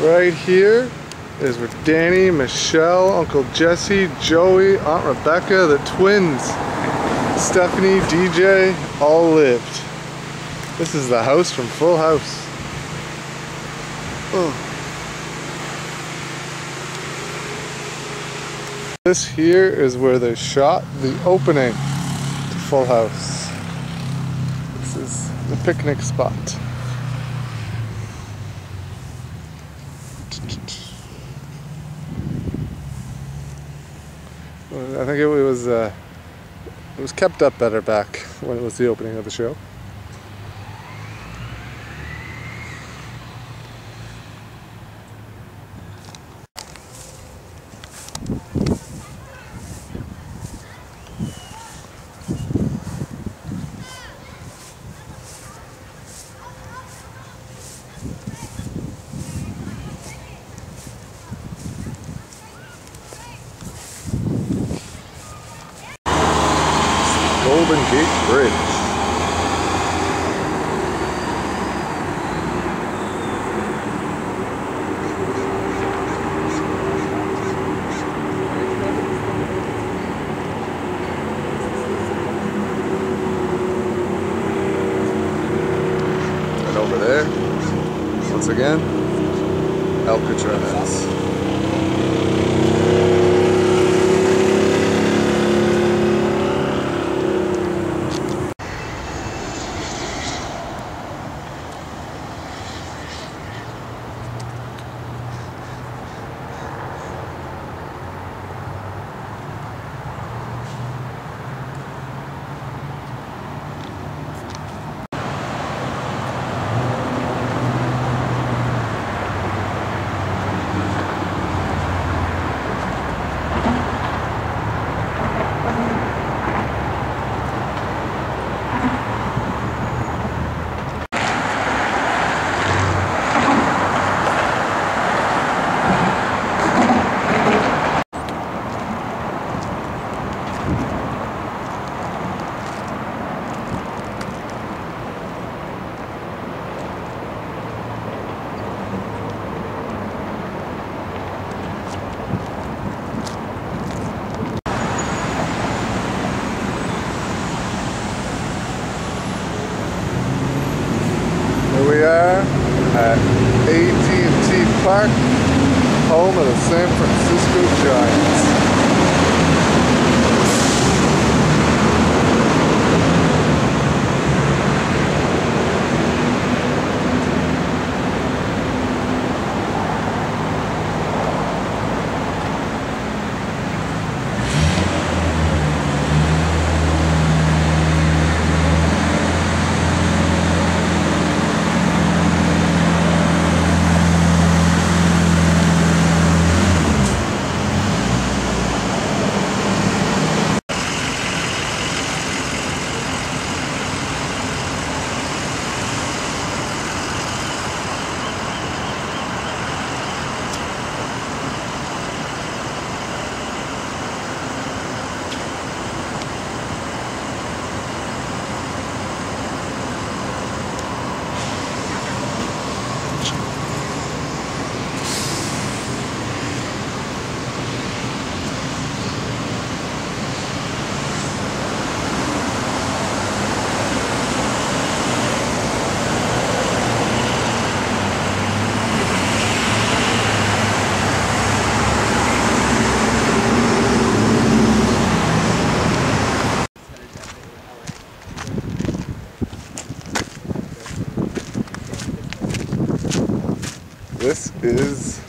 Right here is where Danny, Michelle, Uncle Jesse, Joey, Aunt Rebecca, the twins, Stephanie, DJ, all lived. This is the house from Full House. Oh. This here is where they shot the opening to Full House. This is the picnic spot. I think it was uh, it was kept up better back when it was the opening of the show. Golden Gate Bridge. Of the San Francisco Giants. This is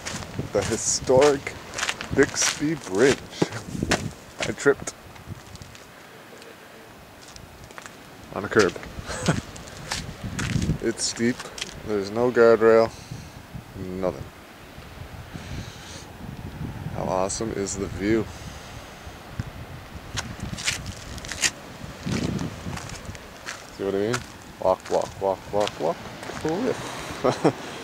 the historic Bixby Bridge. I tripped on a curb. it's steep, there's no guardrail, nothing. How awesome is the view? See what I mean? Walk, walk, walk, walk, walk. Cliff.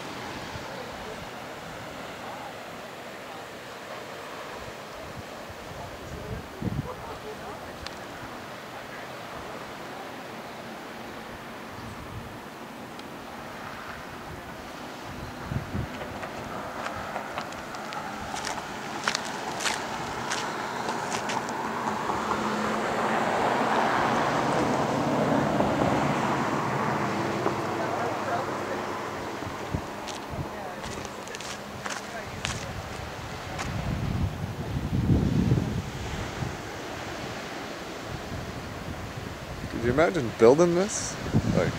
imagine building this? Like,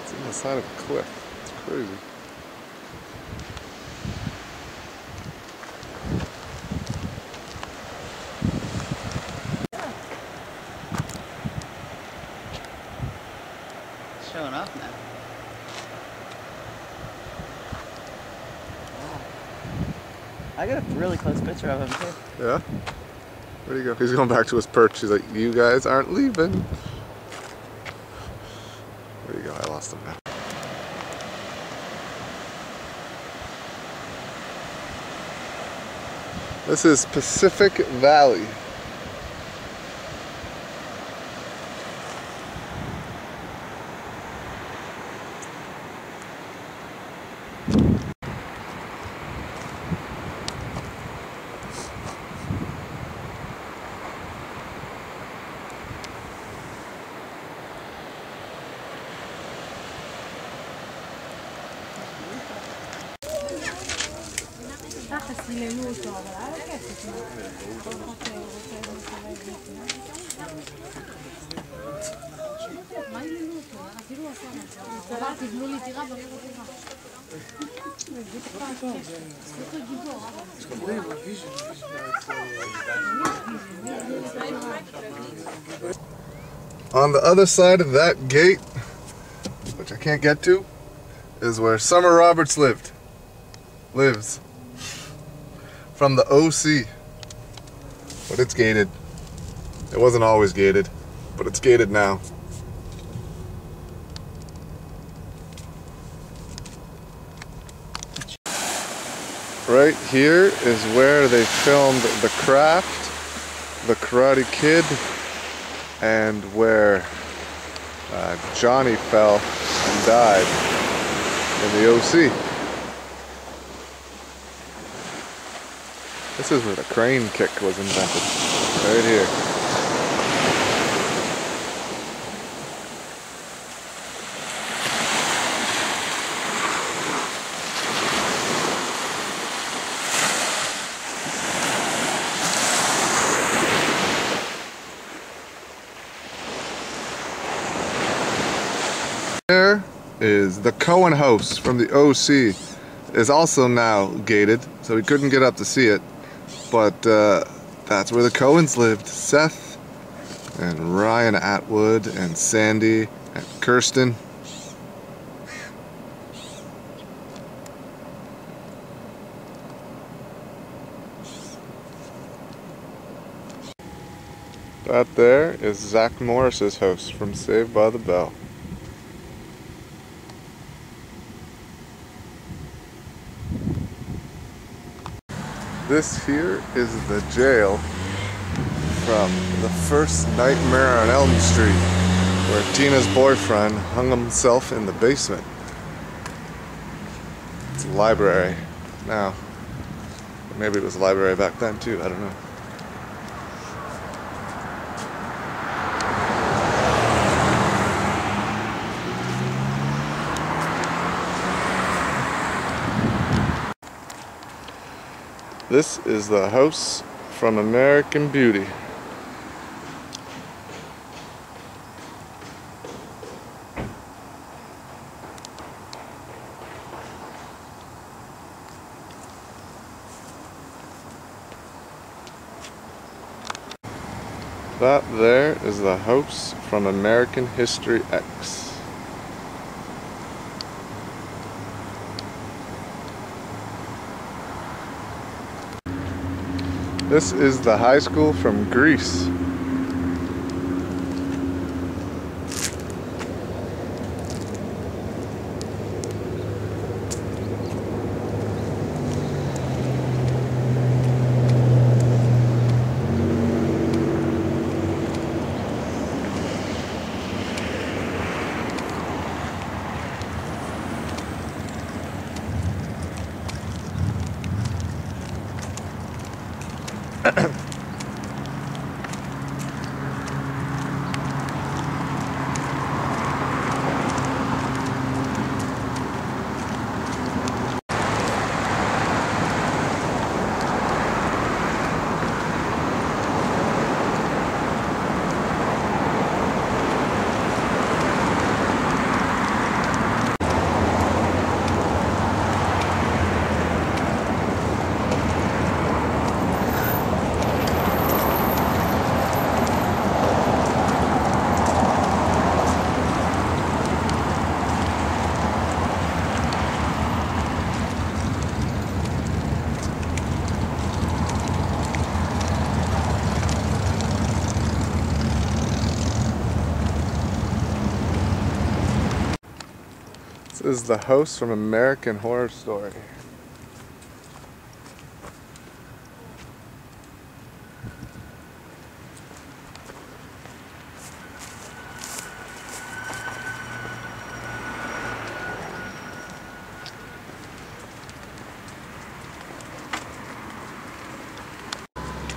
it's on the side of a cliff. It's crazy. Showing off now. I got a really close picture of him too. Yeah? Where'd he go? He's going back to his perch. He's like, you guys aren't leaving. Where'd he go? I lost him now. This is Pacific Valley. On the other side of that gate, which I can't get to, is where Summer Roberts lived. Lives. From the OC. But it's gated. It wasn't always gated, but it's gated now. Right here is where they filmed The Craft, The Karate Kid, and where uh, Johnny fell and died in the OC. This is where the crane kick was invented. Right here. There is the Cohen House from the OC. Is also now gated, so we couldn't get up to see it. But uh, that's where the Cohens lived. Seth and Ryan Atwood and Sandy and Kirsten. That there is Zack Morris's house from Saved by the Bell. This here is the jail from the first Nightmare on Elm Street, where Tina's boyfriend hung himself in the basement. It's a library now. Maybe it was a library back then too, I don't know. This is the house from American Beauty. That there is the house from American History X. This is the high school from Grease. Is the host from American Horror Story.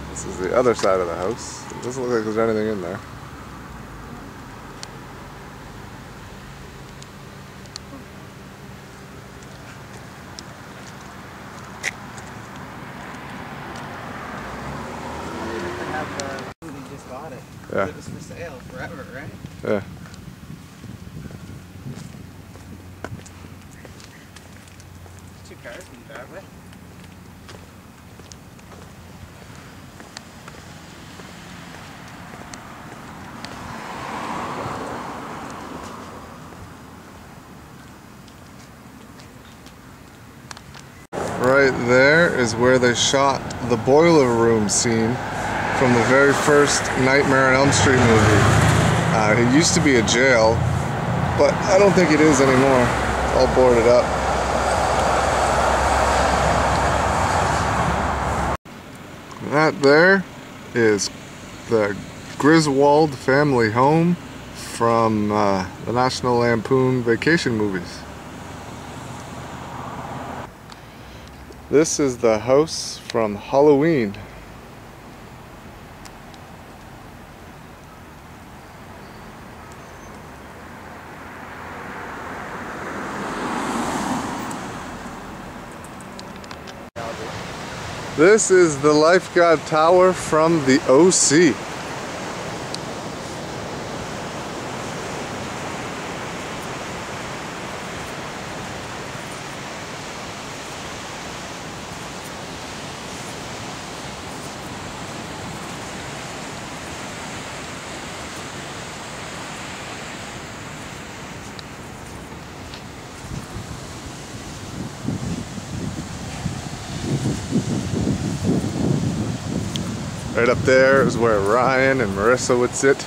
This is the other side of the house. It doesn't look like there's anything in there. have the food, he just bought it. Yeah. It was for sale forever, right? Yeah. Two cars in the driveway. Right there is where they shot the boiler room scene from the very first Nightmare on Elm Street movie. Uh, it used to be a jail, but I don't think it is anymore. It's all boarded up. That there is the Griswold family home from uh, the National Lampoon vacation movies. This is the house from Halloween. This is the lifeguard tower from the OC. Right up there is where Ryan and Marissa would sit.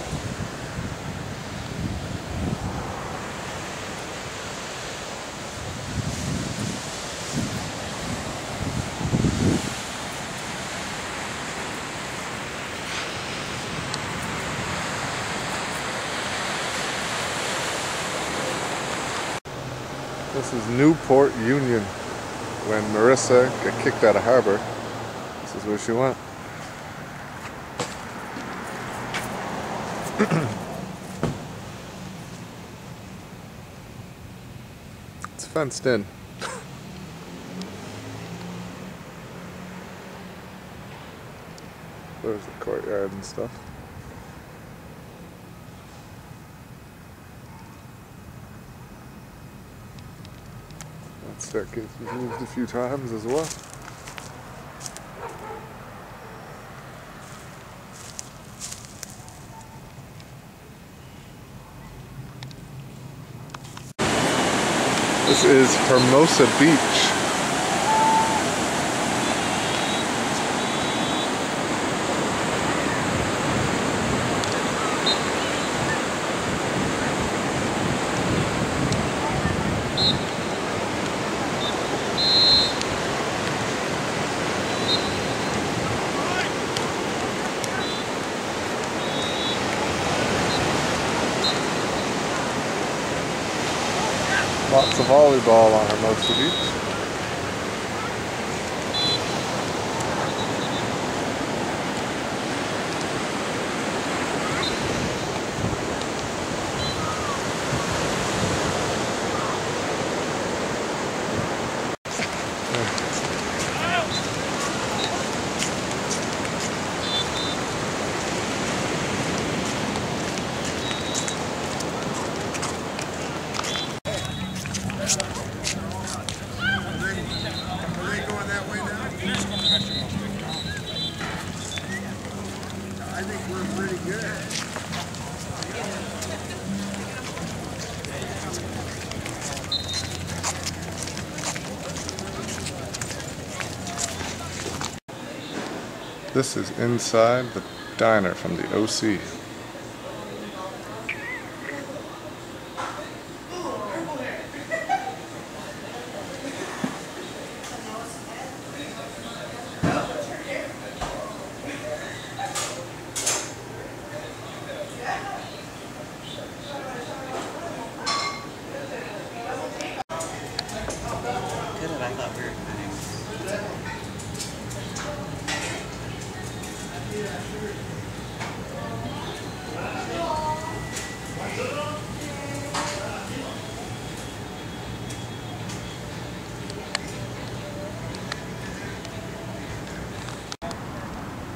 This is Newport Union. When Marissa got kicked out of harbor, this is where she went. It's fenced in. There's the courtyard and stuff. That staircase was moved a few times as well. This is Hermosa Beach. Lots of volleyball on her most of I This is inside the diner from the OC.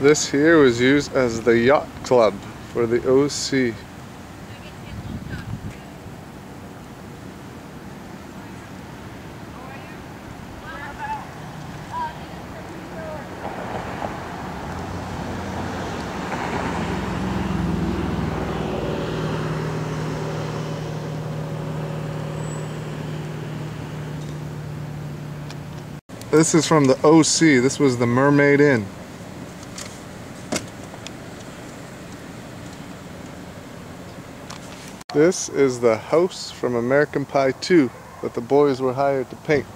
This here was used as the yacht club for the OC. This is from the OC. This was the Mermaid Inn. This is the house from American Pie 2 that the boys were hired to paint.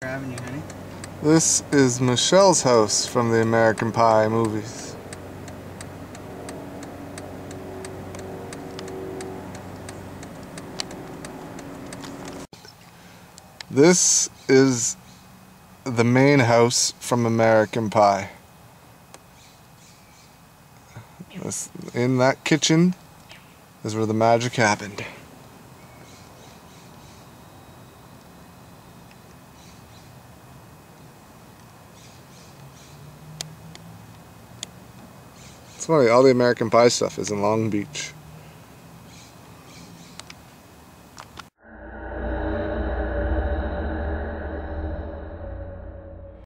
Avenue, honey. This is Michelle's house from the American Pie movies. This is the main house from American Pie. In that kitchen is where the magic happened. It's funny, all the American Pie stuff is in Long Beach.